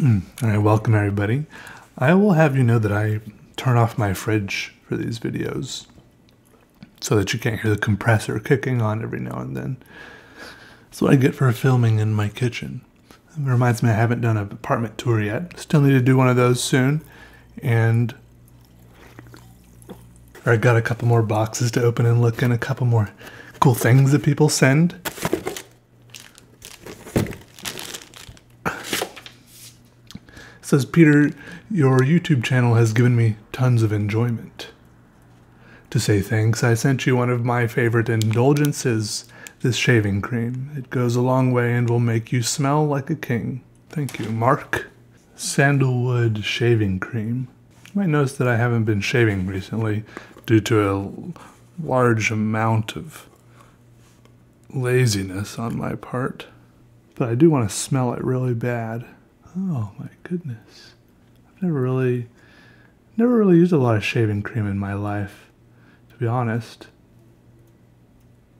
Mm. All right, welcome everybody. I will have you know that I turn off my fridge for these videos so that you can't hear the compressor kicking on every now and then. That's what I get for filming in my kitchen. It reminds me I haven't done an apartment tour yet. Still need to do one of those soon. And I got a couple more boxes to open and look in, a couple more cool things that people send. Says Peter, your YouTube channel has given me tons of enjoyment. To say thanks, I sent you one of my favorite indulgences, this shaving cream. It goes a long way and will make you smell like a king. Thank you, Mark. Sandalwood shaving cream. You might notice that I haven't been shaving recently due to a large amount of laziness on my part. But I do want to smell it really bad. Oh my goodness. I've never really never really used a lot of shaving cream in my life, to be honest.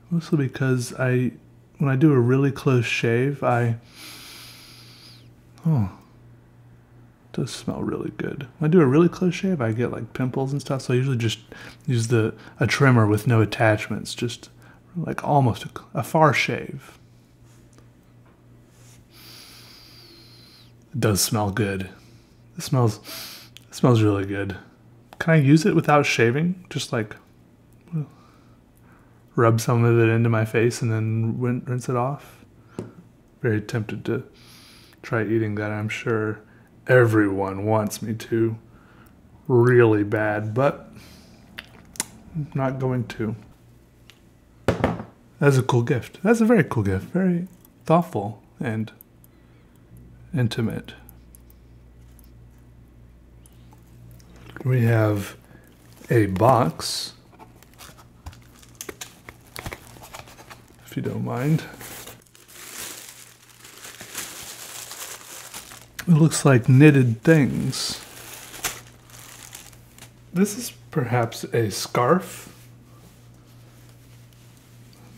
Mostly because I when I do a really close shave, I oh it does smell really good. When I do a really close shave, I get like pimples and stuff, so I usually just use the a trimmer with no attachments, just like almost a, a far shave. It does smell good. It smells it smells really good. Can I use it without shaving? Just like rub some of it into my face and then rinse it off. Very tempted to try eating that. I'm sure everyone wants me to really bad, but I'm not going to. That's a cool gift. That's a very cool gift. Very thoughtful and intimate. We have a box, if you don't mind. It looks like knitted things. This is perhaps a scarf.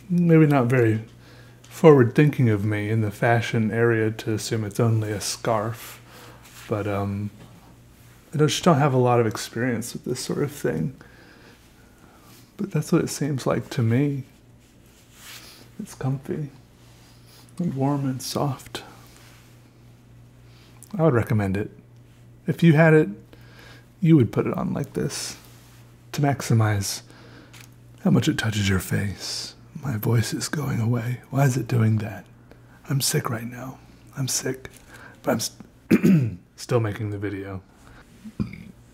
Maybe not very forward thinking of me in the fashion area to assume it's only a scarf, but um, I just don't have a lot of experience with this sort of thing. But that's what it seems like to me. It's comfy and warm and soft. I would recommend it. If you had it, you would put it on like this to maximize how much it touches your face. My voice is going away. Why is it doing that? I'm sick right now. I'm sick, but I'm st- still making the video.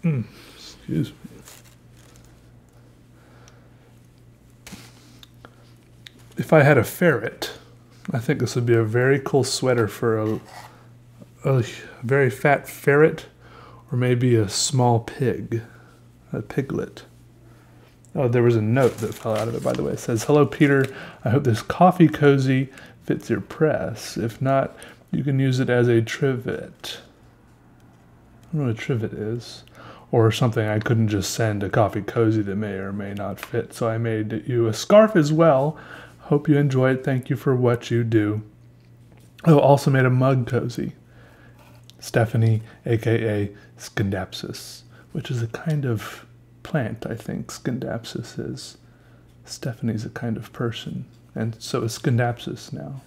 Mm, excuse me. If I had a ferret, I think this would be a very cool sweater for a, a very fat ferret or maybe a small pig, a piglet. Oh, there was a note that fell out of it, by the way. It says, Hello, Peter. I hope this coffee cozy fits your press. If not, you can use it as a trivet. I don't know what a trivet is. Or something I couldn't just send a coffee cozy that may or may not fit. So I made you a scarf as well. Hope you enjoy it. Thank you for what you do. Oh, also made a mug cozy. Stephanie, aka Scindapsus, which is a kind of plant, I think Scindapsus is. Stephanie's a kind of person, and so is Scindapsus now.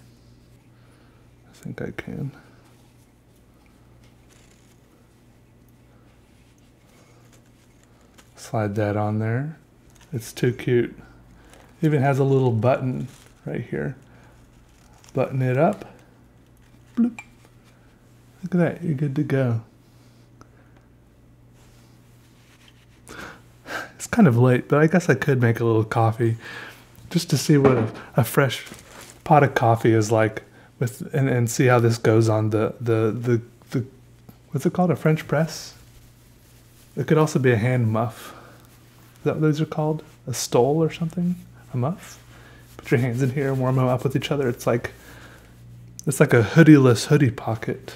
I think I can. Slide that on there. It's too cute. Even has a little button right here. Button it up. Bloop. Look at that, you're good to go. Kind of late, but I guess I could make a little coffee just to see what a, a fresh pot of coffee is like with and, and see how this goes on the, the the the what's it called a French press. It could also be a hand muff. Is that what those are called? A stole or something? A muff? Put your hands in here and warm them up with each other. It's like it's like a hoodieless hoodie pocket.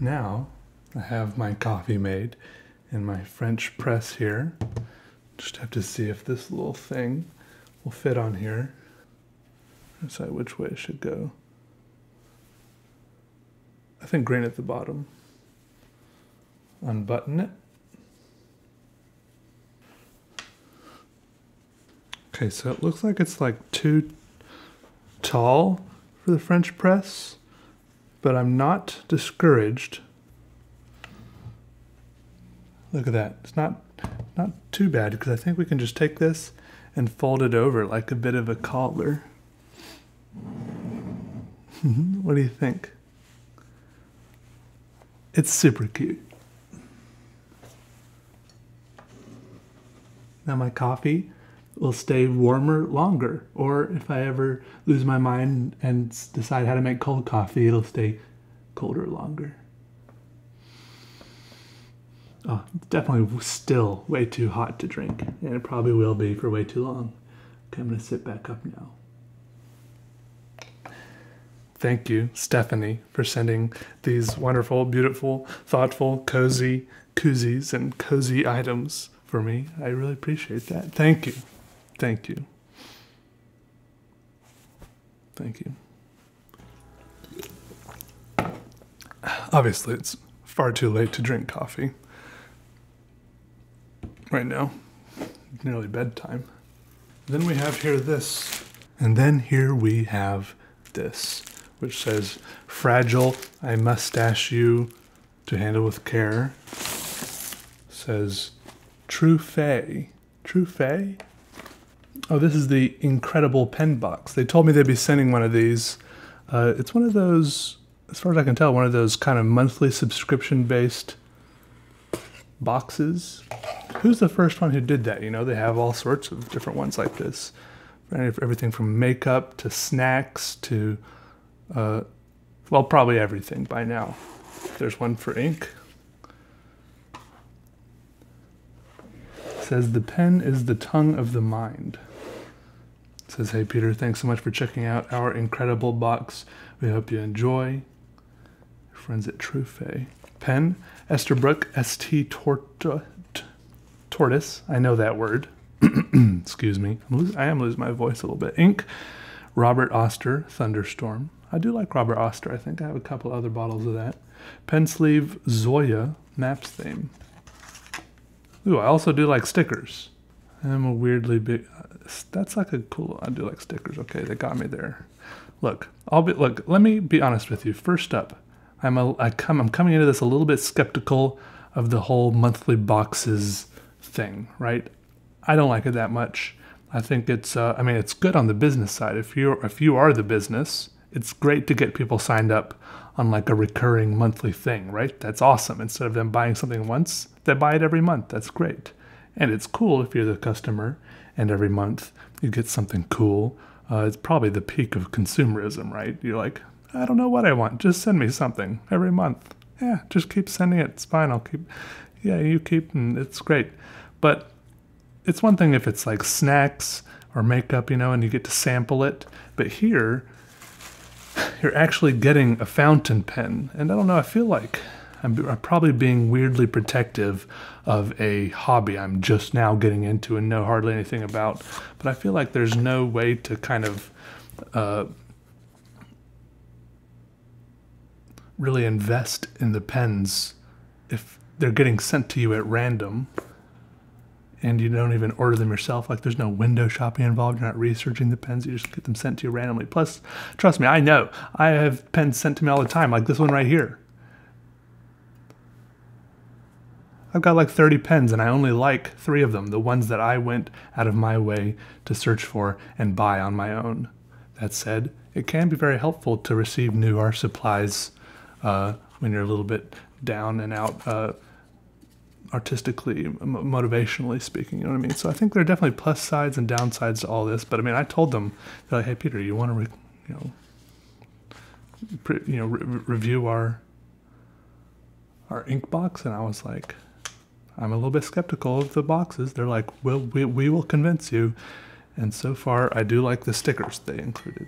Now I have my coffee made in my French press here. Just have to see if this little thing will fit on here. Decide which way it should go. I think green at the bottom. Unbutton it. Okay, so it looks like it's like too tall for the French press but I'm not discouraged. Look at that. It's not not too bad because I think we can just take this and fold it over like a bit of a collar. what do you think? It's super cute. Now my coffee will stay warmer longer. Or if I ever lose my mind and decide how to make cold coffee, it'll stay colder longer. Oh, definitely still way too hot to drink, and it probably will be for way too long. Okay, I'm gonna sit back up now. Thank you, Stephanie, for sending these wonderful, beautiful, thoughtful, cozy koozies and cozy items for me. I really appreciate that. Thank you. Thank you. Thank you. Obviously, it's far too late to drink coffee right now. Nearly bedtime. Then we have here this. And then here we have this, which says, Fragile, I mustache you to handle with care. Says, Truphae. True Fay? Oh, this is the Inkredible pen box. They told me they'd be sending one of these. Uh, it's one of those, as far as I can tell, one of those kind of monthly subscription based boxes. Who's the first one who did that? You know, they have all sorts of different ones like this. Everything from makeup to snacks to, uh, well, probably everything by now. There's one for ink. Says the pen is the tongue of the mind says, Hey Peter, thanks so much for checking out our Inkredible box. We hope you enjoy. Friends at Truphae. Pen, Esterbrook, Estie Torta, Tortoise. I know that word. Excuse me. I'm losing, I am losing my voice a little bit. Ink, Robert Oster, Thunderstorm. I do like Robert Oster. I think I have a couple other bottles of that. Pen sleeve, Zoya, Maps theme. Ooh, I also do like stickers. I'm a weirdly big. That's like a cool. I do like stickers. Okay, they got me there. Look, I'll be. Look, let me be honest with you. First up, I'm a. I come. I'm coming into this a little bit skeptical of the whole monthly boxes thing. Right? I don't like it that much. I think it's. Uh, I mean, it's good on the business side. If you're, if you are the business, it's great to get people signed up on like a recurring monthly thing. Right? That's awesome. Instead of them buying something once, they buy it every month. That's great. And it's cool if you're the customer and every month you get something cool. Uh, it's probably the peak of consumerism, right? You're like, I don't know what I want. Just send me something every month. Yeah, just keep sending it. It's fine. I'll keep. Yeah, you keep, and it's great. But it's one thing if it's like snacks or makeup, you know, and you get to sample it. But here, you're actually getting a fountain pen. And I don't know, I feel like I'm, I'm probably being weirdly protective of a hobby I'm just now getting into and know hardly anything about. But I feel like there's no way to kind of uh, really invest in the pens if they're getting sent to you at random and you don't even order them yourself. Like there's no window shopping involved. You're not researching the pens. You just get them sent to you randomly. Plus, trust me, I know. I have pens sent to me all the time, like this one right here. I've got like 30 pens and I only like three of them, the ones that I went out of my way to search for and buy on my own. That said, it can be very helpful to receive new art supplies uh, when you're a little bit down and out uh, artistically, motivationally speaking. You know what I mean? So I think there are definitely plus sides and downsides to all this. But I mean, I told them, like, "Hey, Peter, you want to, you know, you know, re- review our our ink box?" And I was like, "I'm a little bit skeptical of the boxes." They're like, "Well, we we will convince you." And so far, I do like the stickers they included.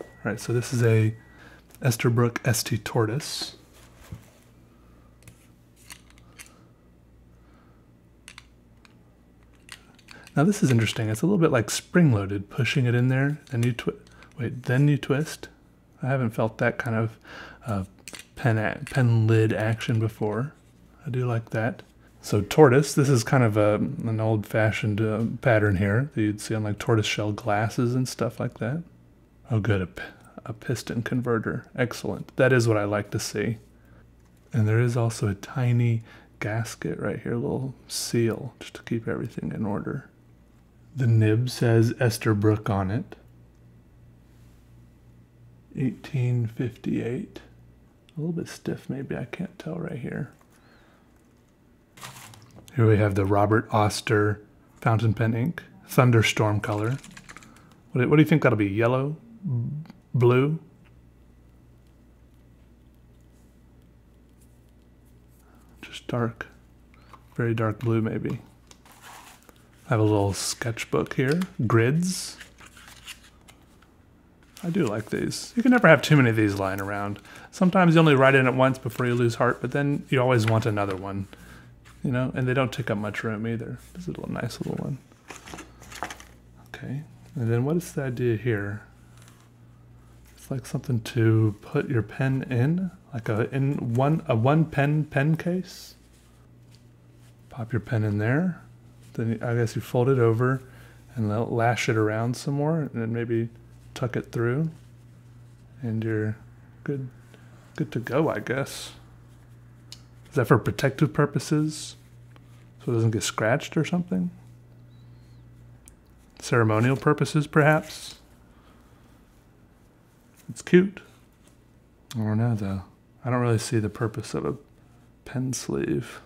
All right, so this is a Esterbrook Estie Tortoise. Now this is interesting. It's a little bit like spring-loaded, pushing it in there, then you twist. Wait, then you twist. I haven't felt that kind of uh, pen pen lid action before. I do like that. So tortoise, this is kind of a, an old-fashioned uh, pattern here that you'd see on like tortoise shell glasses and stuff like that. Oh, good, a, a piston converter. Excellent. That is what I like to see. And there is also a tiny gasket right here, a little seal, just to keep everything in order. The nib says Esterbrook on it. 1858. A little bit stiff, maybe. I can't tell right here. Here we have the Robert Oster fountain pen ink, thunderstorm color. What do, what do you think that'll be? Yellow? Blue? Just dark. Very dark blue, maybe. I have a little sketchbook here. Grids. I do like these. You can never have too many of these lying around. Sometimes you only write in it once before you lose heart, but then you always want another one. You know, and they don't take up much room either. This is a nice little one. Okay, and then what is the idea here? It's like something to put your pen in, like a in one a one pen pen case. Pop your pen in there. Then I guess you fold it over and lash it around some more and then maybe tuck it through and you're good good to go, I guess. Is that for protective purposes? So it doesn't get scratched or something? Ceremonial purposes, perhaps? It's cute. I don't know, though. I don't really see the purpose of a pen sleeve.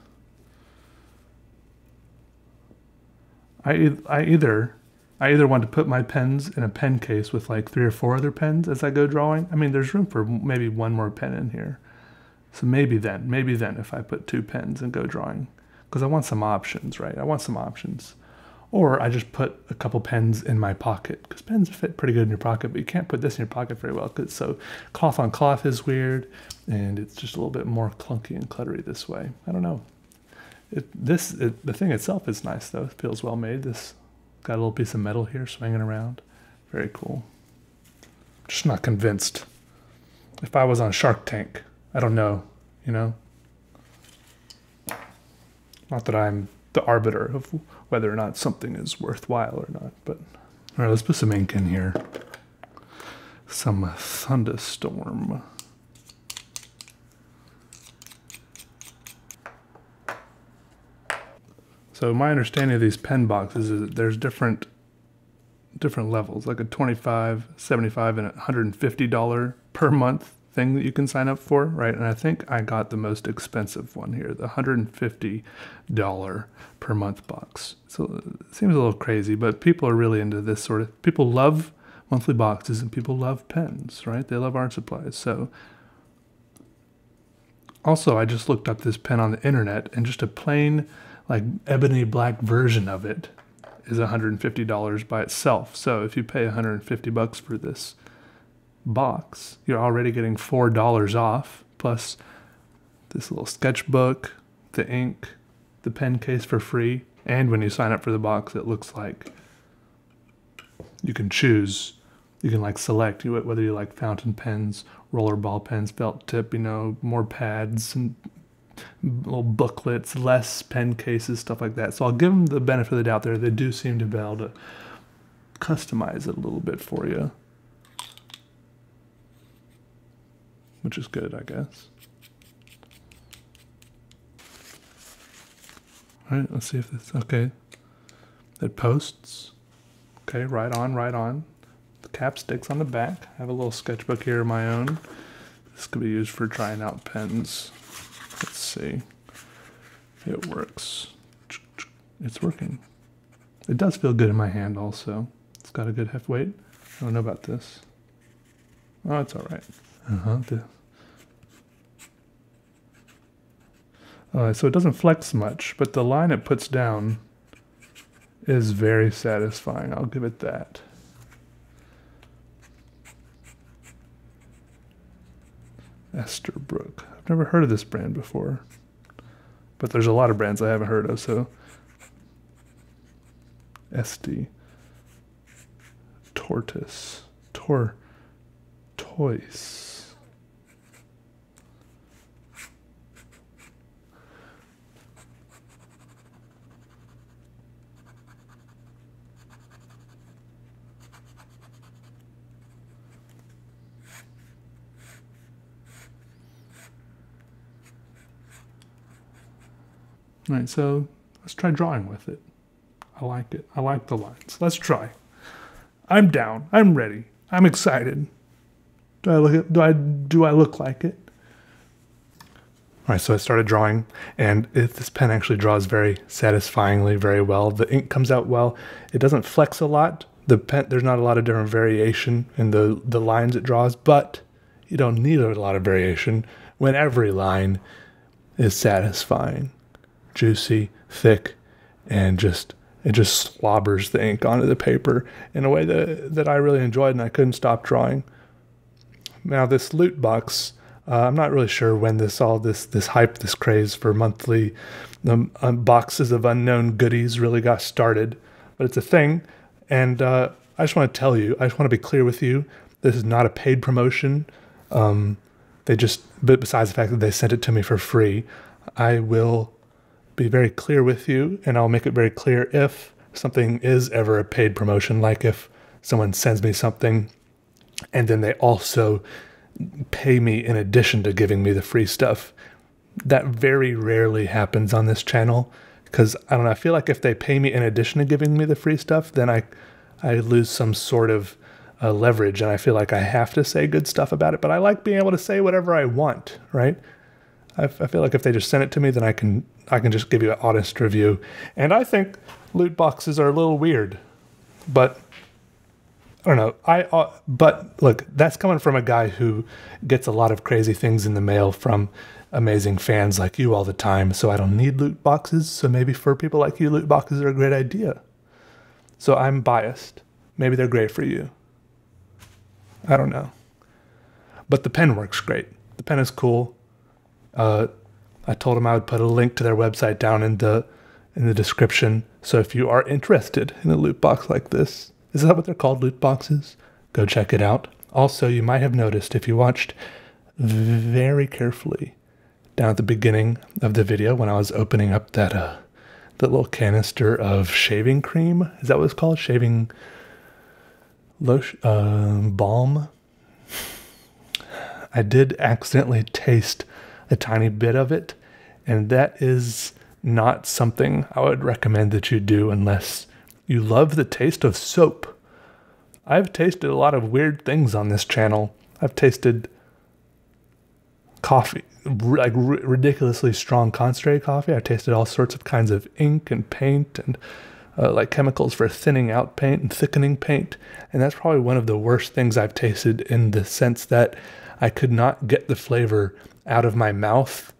I I either I either want to put my pens in a pen case with like three or four other pens as I go drawing. I mean, there's room for maybe one more pen in here. So maybe then, maybe then if I put two pens and go drawing, because I want some options, right? I want some options. Or I just put a couple pens in my pocket, because pens fit pretty good in your pocket, but you can't put this in your pocket very well, because so cloth on cloth is weird, and it's just a little bit more clunky and cluttery this way. I don't know. It, this it, the thing itself is nice though. It feels well made. This got a little piece of metal here swinging around. Very cool. Just not convinced. If I was on Shark Tank, I don't know. You know. Not that I'm the arbiter of whether or not something is worthwhile or not, but all right. Let's put some ink in here. Some thunderstorm. So my understanding of these pen boxes is that there's different different levels, like a 25, 75, and 150 dollar per month thing that you can sign up for, right? And I think I got the most expensive one here, the 150 dollar per month box. So it seems a little crazy, but people are really into this sort of. People love monthly boxes, and people love pens, right? They love art supplies. So also, I just looked up this pen on the internet, and just a plain like ebony black version of it is $150 by itself. So if you pay 150 bucks for this box, you're already getting $4 off plus this little sketchbook, the ink, the pen case for free, and when you sign up for the box, it looks like you can choose. You can like select whether you like fountain pens roller ball pens, felt tip, you know, more pads and little booklets, less pen cases, stuff like that. So I'll give them the benefit of the doubt there. They do seem to be able to customize it a little bit for you, which is good, I guess. All right, let's see if this, okay. It posts. Okay, right on, right on. The cap sticks on the back. I have a little sketchbook here of my own. This could be used for trying out pens. Let's see. It works. It's working. It does feel good in my hand also. It's got a good heft weight. I don't know about this. Oh, it's all right. Uh-huh. Uh, so it doesn't flex much, but the line it puts down is very satisfying. I'll give it that. Esterbrook. I've never heard of this brand before, but there's a lot of brands I haven't heard of. So, Estie, Tortoise, Tor, Toys. Right, so let's try drawing with it. I like it. I like the lines. Let's try. I'm down. I'm ready. I'm excited. Do I look do I do I look like it? All right, so I started drawing, and it, this pen actually draws very satisfyingly, very well. The ink comes out well. It doesn't flex a lot. The pen, there's not a lot of different variation in the the lines it draws, but you don't need a lot of variation when every line is satisfying juicy, thick, and just it just slobbers the ink onto the paper in a way that that I really enjoyed, and I couldn't stop drawing. Now this loot box, uh, I'm not really sure when this all this this hype, this craze for monthly um, um, boxes of unknown goodies really got started, but it's a thing, and uh, I just want to tell you, I just want to be clear with you, this is not a paid promotion. Um, they just, but besides the fact that they sent it to me for free, I will be very clear with you, and I'll make it very clear if something is ever a paid promotion, like if someone sends me something and then they also pay me in addition to giving me the free stuff. That very rarely happens on this channel because I don't know. I feel like if they pay me in addition to giving me the free stuff, then I I lose some sort of uh, leverage, and I feel like I have to say good stuff about it. But I like being able to say whatever I want, right? I, I feel like if they just send it to me, then I can I can just give you an honest review. And I think loot boxes are a little weird, but I don't know. I uh, but look, that's coming from a guy who gets a lot of crazy things in the mail from amazing fans like you all the time. So I don't need loot boxes. So maybe for people like you, loot boxes are a great idea. So I'm biased. Maybe they're great for you. I don't know. But the pen works great. The pen is cool. Uh, I told them I would put a link to their website down in the in the description. So if you are interested in a loot box like this, is that what they're called, loot boxes? Go check it out. Also, you might have noticed if you watched very carefully down at the beginning of the video when I was opening up that uh, that little canister of shaving cream. Is that what it's called? Shaving lotion, uh, balm. I did accidentally taste a tiny bit of it. And that is not something I would recommend that you do unless you love the taste of soap. I've tasted a lot of weird things on this channel. I've tasted coffee, like ridiculously strong concentrated coffee. I've tasted all sorts of kinds of ink and paint and uh, like chemicals for thinning out paint and thickening paint. And that's probably one of the worst things I've tasted in the sense that I could not get the flavor out of my mouth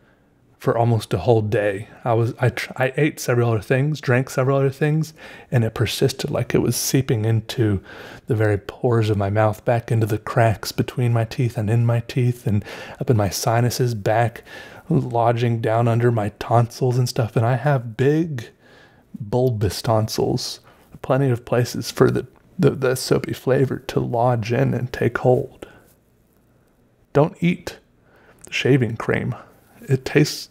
for almost a whole day. I was I I ate several other things, drank several other things, and it persisted like it was seeping into the very pores of my mouth, back into the cracks between my teeth and in my teeth, and up in my sinuses, back lodging down under my tonsils and stuff. And I have big, bulbous tonsils, plenty of places for the the, the soapy flavor to lodge in and take hold. Don't eat the shaving cream. It tastes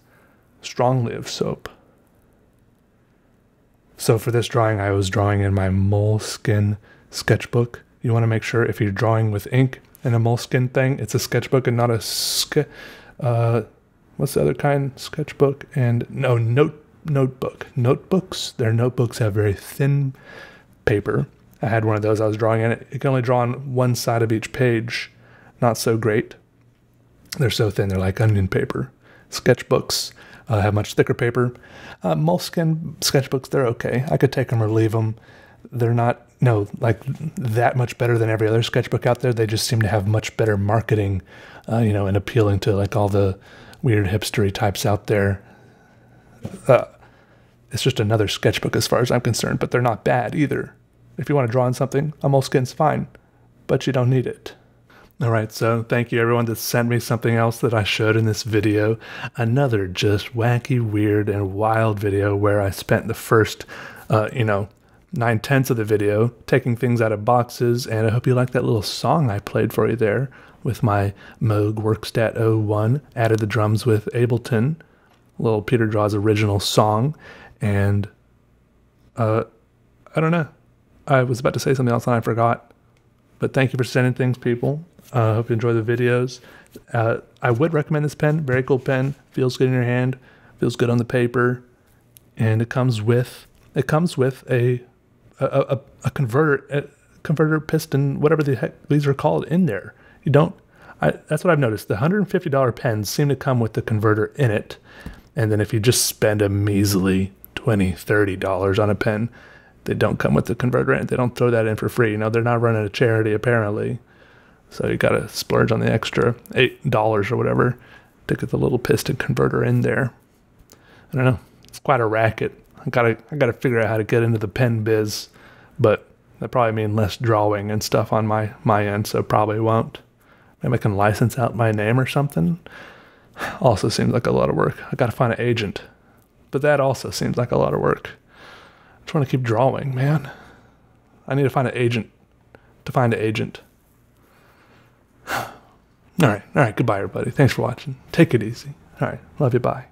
strongly of soap. So for this drawing, I was drawing in my Moleskine sketchbook. You want to make sure if you're drawing with ink in a Moleskine thing, it's a sketchbook and not a ske- uh, what's the other kind? Sketchbook and no note notebook. Notebooks. Their notebooks have very thin paper. I had one of those. I was drawing in it. You can only draw on one side of each page. Not so great. They're so thin. They're like onion paper. Sketchbooks uh, have much thicker paper. Uh, Moleskine sketchbooks, they're okay. I could take them or leave them. They're not, no, like that much better than every other sketchbook out there. They just seem to have much better marketing, uh, you know, and appealing to like all the weird hipstery types out there. Uh, it's just another sketchbook as far as I'm concerned, but they're not bad either. If you want to draw on something, a Moleskine's fine, but you don't need it. All right, so thank you everyone that sent me something else that I showed in this video. Another just wacky, weird, and wild video where I spent the first, uh, you know, nine tenths of the video taking things out of boxes. And I hope you like that little song I played for you there with my Moog Workstat 01. Added the drums with Ableton, little Peter Draws original song. And uh, I don't know. I was about to say something else and I forgot. But thank you for sending things, people. I uh, hope you enjoy the videos. Uh, I would recommend this pen. Very cool pen. Feels good in your hand. Feels good on the paper. And it comes with it comes with a a, a, a converter a converter piston, whatever the heck these are called, in there. You don't. I, that's what I've noticed. The $150 pens seem to come with the converter in it. And then if you just spend a measly $20, $30 on a pen, they don't come with the converter in it. They don't throw that in for free. You know, they're not running a charity apparently. So you got to splurge on the extra eight dollars or whatever to get the little piston converter in there. I don't know. It's quite a racket. I gotta I gotta figure out how to get into the pen biz, but that probably mean less drawing and stuff on my my end. So probably won't. Maybe I can license out my name or something. Also seems like a lot of work. I gotta find an agent, but that also seems like a lot of work. I just want to keep drawing, man. I need to find an agent. To find an agent. All right. All right. Goodbye, everybody. Thanks for watching. Take it easy. All right. Love you. Bye.